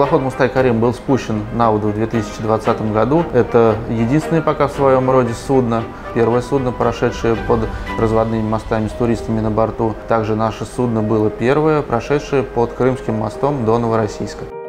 Теплоход Мустай Карим был спущен на воду в 2020 году. Это единственное пока в своем роде судно, первое судно, прошедшее под разводными мостами с туристами на борту. Также наше судно было первое, прошедшее под Крымским мостом до Новороссийска.